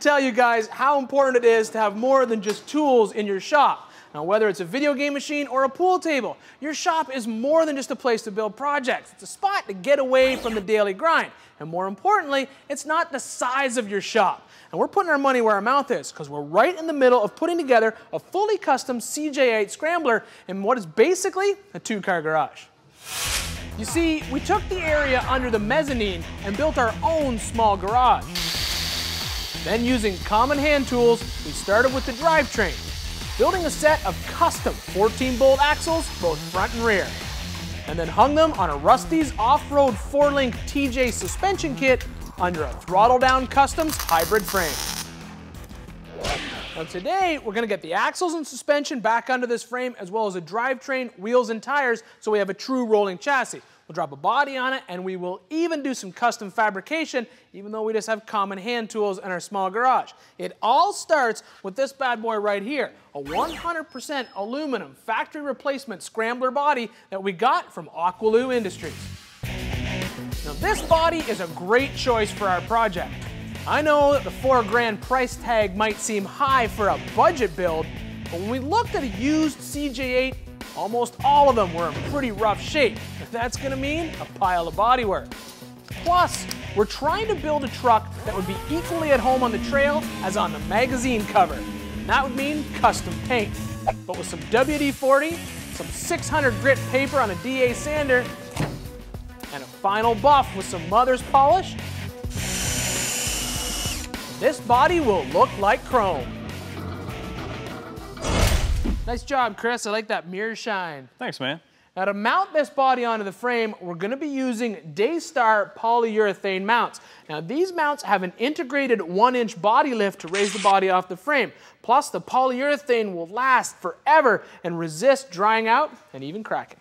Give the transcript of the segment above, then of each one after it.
tell you guys how important it is to have more than just tools in your shop. Now, whether it's a video game machine or a pool table, your shop is more than just a place to build projects. It's a spot to get away from the daily grind. And more importantly, it's not the size of your shop. And we're putting our money where our mouth is because we're right in the middle of putting together a fully custom CJ8 Scrambler in what is basically a two-car garage. You see, we took the area under the mezzanine and built our own small garage. Then using common hand tools, we started with the drivetrain, building a set of custom 14 bolt axles, both front and rear. And then hung them on a Rusty's off-road 4-link TJ suspension kit under a throttle down customs hybrid frame. Now today, we're gonna get the axles and suspension back under this frame as well as a drivetrain, wheels, and tires so we have a true rolling chassis. We'll drop a body on it and we will even do some custom fabrication even though we just have common hand tools in our small garage. It all starts with this bad boy right here, a 100% aluminum factory replacement scrambler body that we got from Aqualu Industries. Now this body is a great choice for our project. I know that the four grand price tag might seem high for a budget build, but when we looked at a used CJ8, almost all of them were in pretty rough shape. That's gonna mean a pile of bodywork. Plus, we're trying to build a truck that would be equally at home on the trail as on the magazine cover. And that would mean custom paint. But with some WD-40, some 600 grit paper on a DA sander, and a final buff with some Mothers polish, this body will look like chrome. Nice job, Chris. I like that mirror shine. Thanks, man. Now to mount this body onto the frame, we're gonna be using Daystar polyurethane mounts. Now these mounts have an integrated one inch body lift to raise the body off the frame. Plus the polyurethane will last forever and resist drying out and even cracking.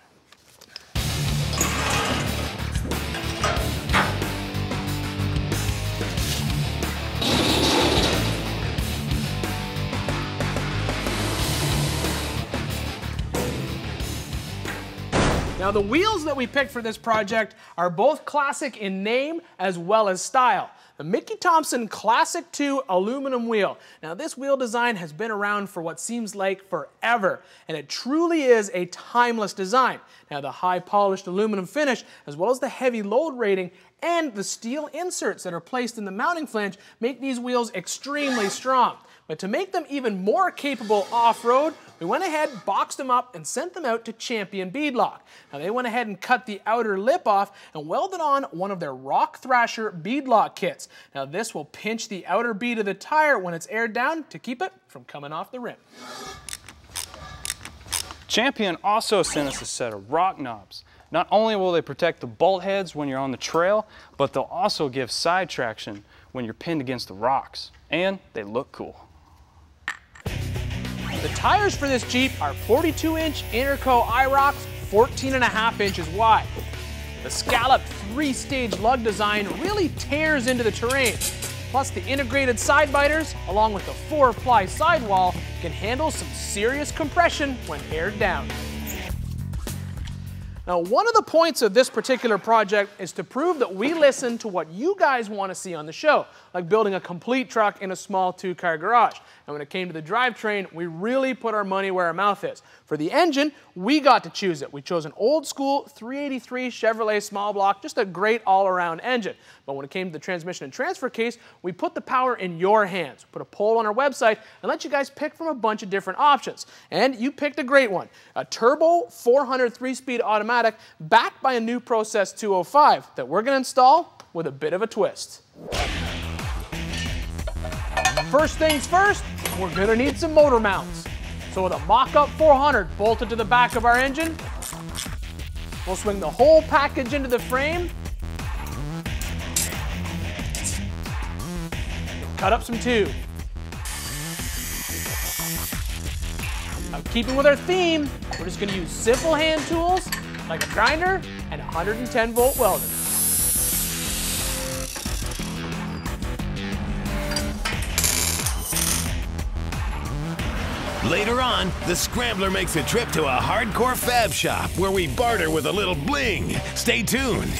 Now the wheels that we picked for this project are both classic in name as well as style. The Mickey Thompson Classic 2 aluminum wheel. Now this wheel design has been around for what seems like forever, and it truly is a timeless design. Now the high polished aluminum finish, as well as the heavy load rating, and the steel inserts that are placed in the mounting flange make these wheels extremely strong. But to make them even more capable off-road, we went ahead, boxed them up, and sent them out to Champion Beadlock. Now they went ahead and cut the outer lip off and welded on one of their Rock Thrasher beadlock kits. Now this will pinch the outer bead of the tire when it's aired down to keep it from coming off the rim. Champion also sent us a set of rock knobs. Not only will they protect the bolt heads when you're on the trail, but they'll also give side traction when you're pinned against the rocks. And they look cool. The tires for this Jeep are 42 inch Interco IROX, 14 and a half inches wide. The scalloped three stage lug design really tears into the terrain. Plus the integrated side biters, along with the four ply sidewall, can handle some serious compression when aired down. Now, one of the points of this particular project is to prove that we listen to what you guys want to see on the show, like building a complete truck in a small two-car garage. And when it came to the drivetrain, we really put our money where our mouth is. For the engine, we got to choose it. We chose an old school 383 Chevrolet small block, just a great all-around engine. But when it came to the transmission and transfer case, we put the power in your hands. We Put a poll on our website and let you guys pick from a bunch of different options. And you picked a great one, a turbo 400 three-speed automatic backed by a new Process 205 that we're gonna install with a bit of a twist. First things first, we're gonna need some motor mounts. So with a mock-up 400 bolted to the back of our engine, we'll swing the whole package into the frame, cut up some tube. Now keeping with our theme, we're just gonna use simple hand tools like a grinder and a 110 volt welder. Later on, the Scrambler makes a trip to a hardcore fab shop where we barter with a little bling. Stay tuned.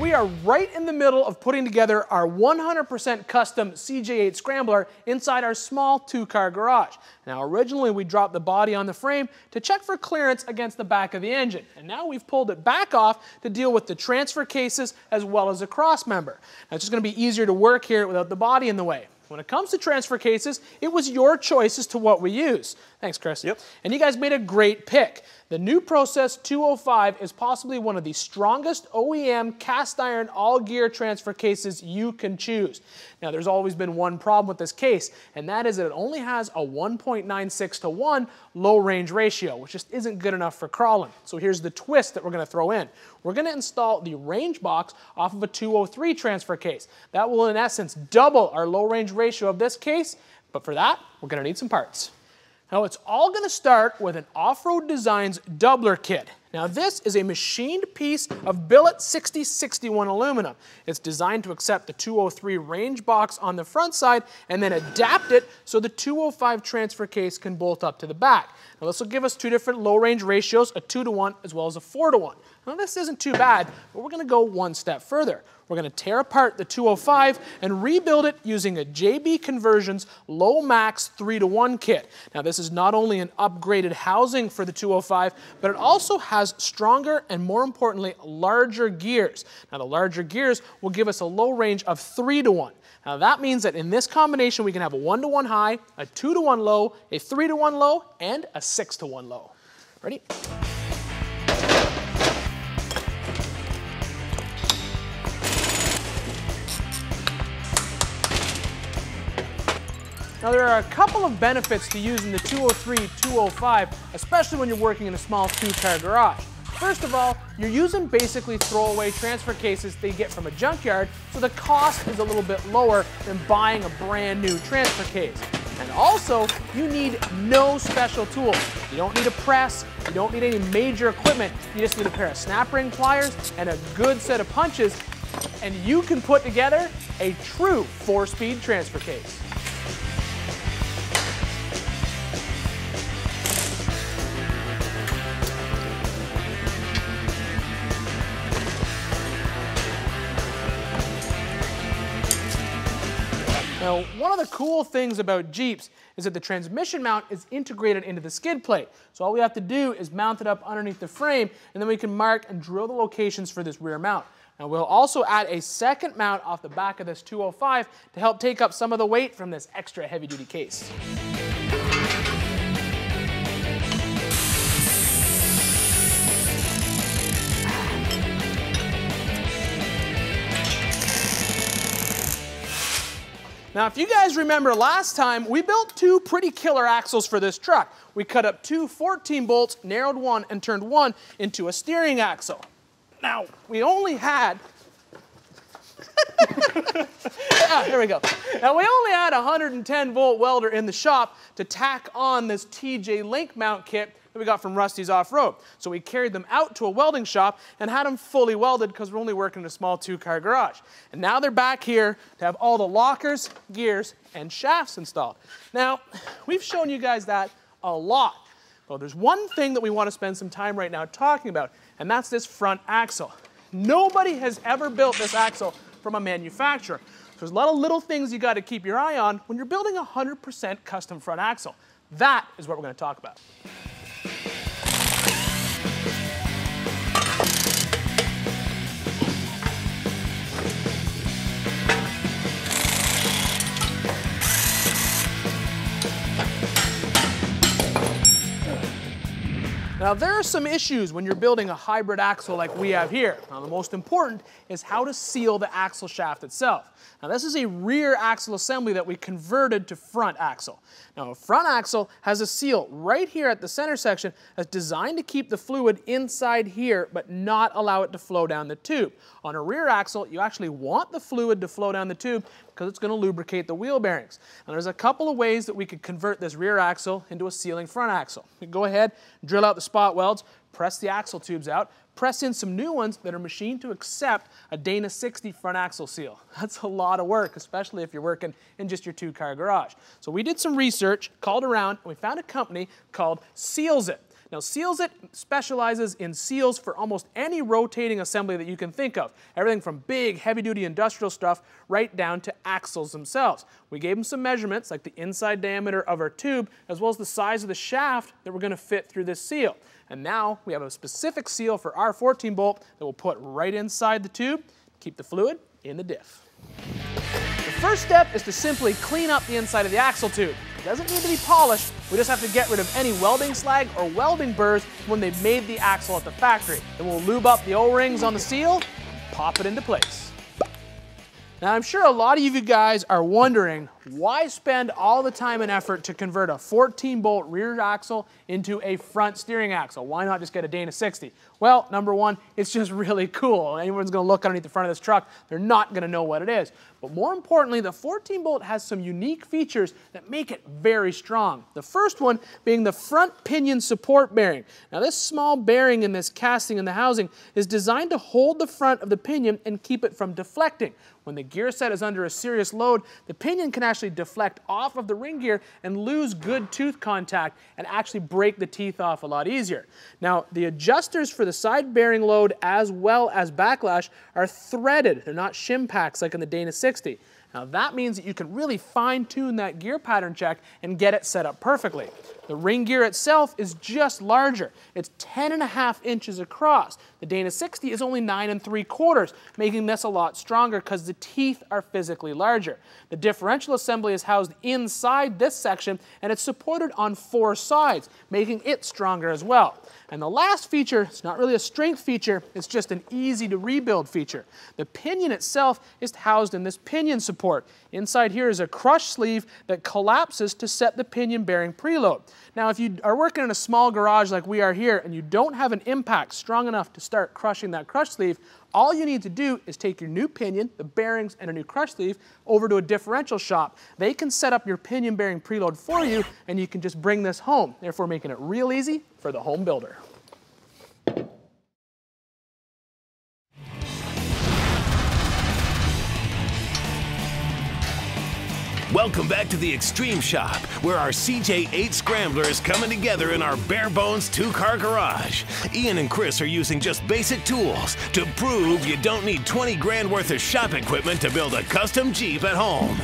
We are right in the middle of putting together our 100% custom CJ8 Scrambler inside our small two-car garage. Now originally we dropped the body on the frame to check for clearance against the back of the engine. And now we've pulled it back off to deal with the transfer cases as well as the cross member. Now it's just going to be easier to work here without the body in the way. When it comes to transfer cases, it was your choice as to what we use. Thanks, Chris. Yep. And you guys made a great pick. The new Process 205 is possibly one of the strongest OEM cast iron all gear transfer cases you can choose. Now, there's always been one problem with this case, and that is that it only has a 1.96 to 1 low range ratio, which just isn't good enough for crawling. So here's the twist that we're going to throw in. We're going to install the range box off of a 203 transfer case. That will, in essence, double our low range ratio of this case, but for that, we're going to need some parts. Now it's all going to start with an Off-Road Designs doubler kit. Now this is a machined piece of billet 6061 aluminum. It's designed to accept the 203 range box on the front side and then adapt it so the 205 transfer case can bolt up to the back. Now this will give us two different low range ratios, a 2 to 1 as well as a 4 to 1. Now this isn't too bad, but we're going to go one step further. We're going to tear apart the 205 and rebuild it using a JB Conversions Low Max 3 to 1 kit. Now this is not only an upgraded housing for the 205, but it also has stronger and more importantly larger gears. Now the larger gears will give us a low range of 3 to 1. Now that means that in this combination we can have a 1 to 1 high, a 2 to 1 low, a 3 to 1 low, and a 6 to 1 low. Ready? Now there are a couple of benefits to using the 203 205, especially when you're working in a small two-car garage. First of all, you're using basically throwaway transfer cases they get from a junkyard, so the cost is a little bit lower than buying a brand new transfer case. And also, you need no special tools. You don't need a press, you don't need any major equipment, you just need a pair of snap ring pliers and a good set of punches, and you can put together a true four-speed transfer case. Now, one of the cool things about Jeeps is that the transmission mount is integrated into the skid plate. So all we have to do is mount it up underneath the frame, and then we can mark and drill the locations for this rear mount. Now we'll also add a second mount off the back of this 205 to help take up some of the weight from this extra heavy duty case. Now, if you guys remember last time, we built two pretty killer axles for this truck. We cut up two 14 bolts, narrowed one, and turned one into a steering axle. Now, we only had yeah, there we go. Now we only had a 110 volt welder in the shop to tack on this TJ Link mount kit that we got from Rusty's Off-Road. So we carried them out to a welding shop and had them fully welded because we're only working in a small two-car garage. And now they're back here to have all the lockers, gears, and shafts installed. Now, we've shown you guys that a lot. But there's one thing that we want to spend some time right now talking about, and that's this front axle. Nobody has ever built this axle from a manufacturer. So there's a lot of little things you got to keep your eye on when you're building a 100% custom front axle. That is what we're going to talk about. Now there are some issues when you're building a hybrid axle like we have here. Now the most important is how to seal the axle shaft itself. Now this is a rear axle assembly that we converted to front axle. Now a front axle has a seal right here at the center section that's designed to keep the fluid inside here but not allow it to flow down the tube. On a rear axle, you actually want the fluid to flow down the tube because it's going to lubricate the wheel bearings. And there's a couple of ways that we could convert this rear axle into a sealing front axle. We go ahead, drill out the spot welds, press the axle tubes out, press in some new ones that are machined to accept a Dana 60 front axle seal. That's a lot of work, especially if you're working in just your two-car garage. So we did some research, called around, and we found a company called Seals It. Now Seals It specializes in seals for almost any rotating assembly that you can think of. Everything from big heavy duty industrial stuff right down to axles themselves. We gave them some measurements like the inside diameter of our tube as well as the size of the shaft that we're going to fit through this seal. And now we have a specific seal for our 14 bolt that we'll put right inside the tube, keep the fluid in the diff. The first step is to simply clean up the inside of the axle tube. Doesn't need to be polished, we just have to get rid of any welding slag or welding burrs when they made the axle at the factory. Then we'll lube up the O-rings on the seal, pop it into place. Now I'm sure a lot of you guys are wondering why spend all the time and effort to convert a 14 bolt rear axle into a front steering axle? Why not just get a Dana 60? Well, number one, it's just really cool. Anyone's gonna look underneath the front of this truck, they're not gonna know what it is. But more importantly, the 14 bolt has some unique features that make it very strong. The first one being the front pinion support bearing. Now this small bearing in this casting in the housing is designed to hold the front of the pinion and keep it from deflecting. When the gear set is under a serious load, the pinion can actually deflect off of the ring gear and lose good tooth contact and actually break the teeth off a lot easier. Now, the adjusters for the side bearing load as well as backlash are threaded. They're not shim packs like in the Dana 60. Now that means that you can really fine tune that gear pattern check and get it set up perfectly. The ring gear itself is just larger. It's 10 and a half inches across. The Dana 60 is only 9 and 3 quarters, making this a lot stronger because the teeth are physically larger. The differential assembly is housed inside this section and it's supported on four sides, making it stronger as well. And the last feature, it's not really a strength feature, it's just an easy to rebuild feature. The pinion itself is housed in this pinion support. Inside here is a crush sleeve that collapses to set the pinion bearing preload. Now, if you are working in a small garage like we are here and you don't have an impact strong enough to start crushing that crush sleeve, all you need to do is take your new pinion, the bearings, and a new crush sleeve over to a differential shop. They can set up your pinion bearing preload for you and you can just bring this home, therefore making it real easy for the home builder. Welcome back to the Xtreme Shop, where our CJ8 Scrambler is coming together in our bare bones two car garage. Ian and Chris are using just basic tools to prove you don't need 20 grand worth of shop equipment to build a custom Jeep at home.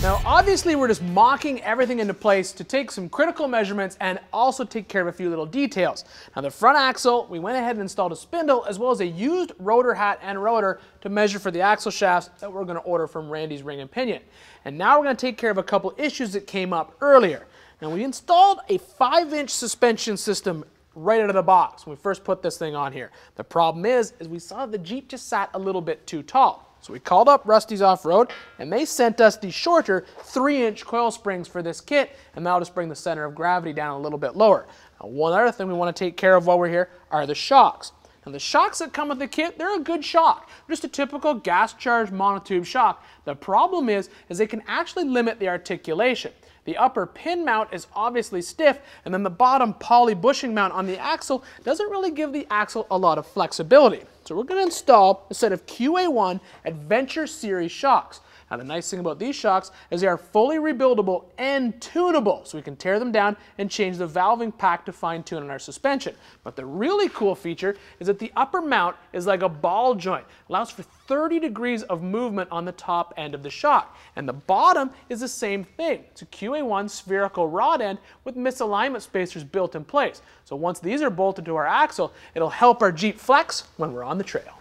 Now, obviously, we're just mocking everything into place to take some critical measurements and also take care of a few little details. Now, the front axle, we went ahead and installed a spindle as well as a used rotor hat and rotor to measure for the axle shafts that we're going to order from Randy's Ring and Pinion. And now we're going to take care of a couple issues that came up earlier. Now, we installed a 5-inch suspension system right out of the box when we first put this thing on here. The problem is, is we saw the Jeep just sat a little bit too tall. So we called up Rusty's Off-Road, and they sent us the shorter 3-inch coil springs for this kit, and that'll just bring the center of gravity down a little bit lower. Now, one other thing we want to take care of while we're here are the shocks. Now the shocks that come with the kit, they're a good shock. Just a typical gas-charged monotube shock. The problem is, is they can actually limit the articulation. The upper pin mount is obviously stiff, and then the bottom poly bushing mount on the axle doesn't really give the axle a lot of flexibility. So we're going to install a set of QA1 Adventure Series shocks. Now the nice thing about these shocks is they are fully rebuildable and tunable, so we can tear them down and change the valving pack to fine tune on our suspension. But the really cool feature is that the upper mount is like a ball joint, allows for 30 degrees of movement on the top end of the shock. And the bottom is the same thing. It's a QA1 spherical rod end with misalignment spacers built in place. So once these are bolted to our axle, it'll help our Jeep flex when we're on the trail.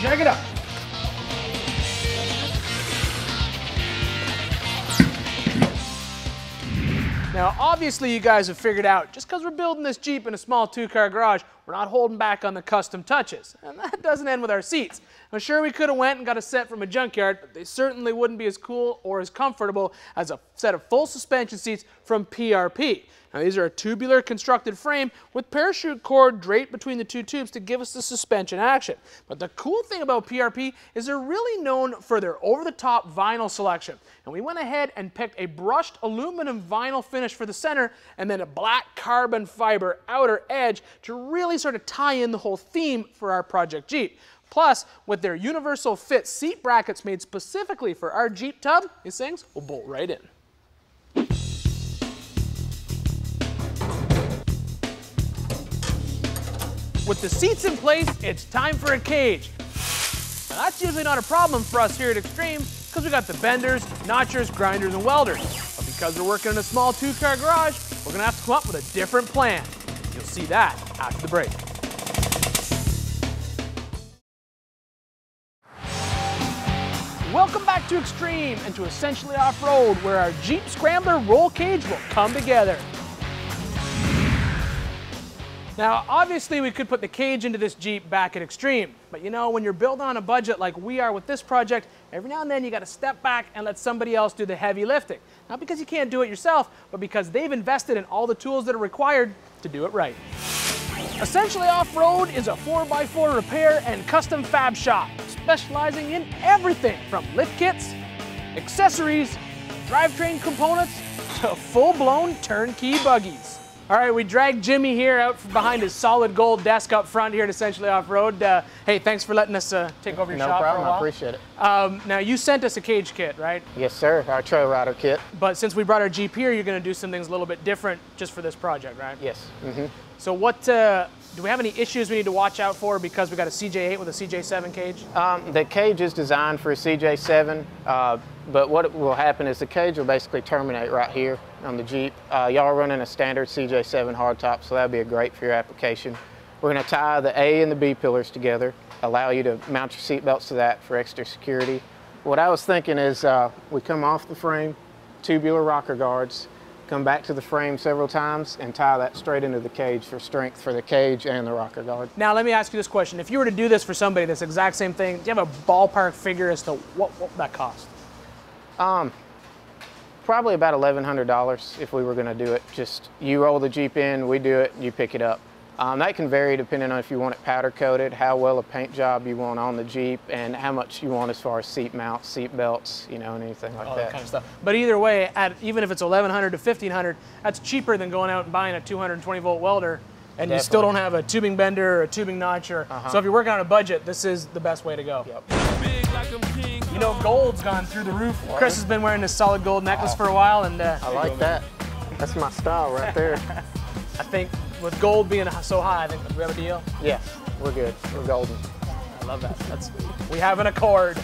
Check it out. Now, obviously, you guys have figured out just because we're building this Jeep in a small two car garage, we're not holding back on the custom touches. And that doesn't end with our seats. I'm sure we could have went and got a set from a junkyard, but they certainly wouldn't be as cool or as comfortable as a set of full suspension seats from PRP. Now these are a tubular constructed frame with parachute cord draped between the two tubes to give us the suspension action. But the cool thing about PRP is they're really known for their over-the-top vinyl selection. And we went ahead and picked a brushed aluminum vinyl finish for the center and then a black carbon fiber outer edge to really sort of tie in the whole theme for our Project Jeep. Plus, with their universal fit seat brackets made specifically for our Jeep tub, these things will bolt right in. With the seats in place, it's time for a cage. Now that's usually not a problem for us here at Xtreme because we got the benders, notchers, grinders, and welders. But because we're working in a small two-car garage, we're gonna have to come up with a different plan. You'll see that after the break. Welcome back to Xtreme and to Essentially Off-Road, where our Jeep Scrambler roll cage will come together. Now, obviously we could put the cage into this Jeep back at Xtreme, but you know, when you're built on a budget like we are with this project, every now and then you gotta step back and let somebody else do the heavy lifting. Not because you can't do it yourself, but because they've invested in all the tools that are required to do it right. Essentially Off-Road is a 4x4 repair and custom fab shop, specializing in everything from lift kits, accessories, drivetrain components, to full-blown turnkey buggies. All right, we dragged Jimmy here out from behind his solid gold desk up front here at Essentially Off-Road. Uh, hey, thanks for letting us uh, take over your No shop problem, for a I appreciate it. Um, now, you sent us a cage kit, right? Yes, sir, our trail rider kit. But since we brought our Jeep here, you're going to do some things a little bit different just for this project, right? Yes. hmm So what, uh, do we have any issues we need to watch out for because we got a CJ8 with a CJ7 cage? Um, the cage is designed for a CJ7, uh, but what will happen is the cage will basically terminate right here on the Jeep. Uh, y'all running a standard CJ7 hardtop, so that'd be a great for your application. We're gonna tie the A and the B pillars together, allow you to mount your seat belts to that for extra security. What I was thinking is uh, we come off the frame, tubular rocker guards, come back to the frame several times and tie that straight into the cage for strength for the cage and the rocker guard. Now, let me ask you this question. If you were to do this for somebody, this exact same thing, do you have a ballpark figure as to what, what would that cost? Probably about $1,100 if we were going to do it. Just you roll the Jeep in, we do it, you pick it up. Um, that can vary depending on if you want it powder coated, how well a paint job you want on the Jeep, and how much you want as far as seat mounts, seat belts, you know, and anything like all that. that kind of stuff. But either way, at, even if it's 1100 to 1500, that's cheaper than going out and buying a 220 volt welder, and you still don't have a tubing bender or a tubing notcher. So if you're working on a budget, this is the best way to go. Yep. You know, gold's gone through the roof. Chris has been wearing this solid gold necklace for a while, and uh, I like that. That's my style right there. I think with gold being so high, I think we have a deal. yeah, we're good. We're golden. I love that. That's we have an accord.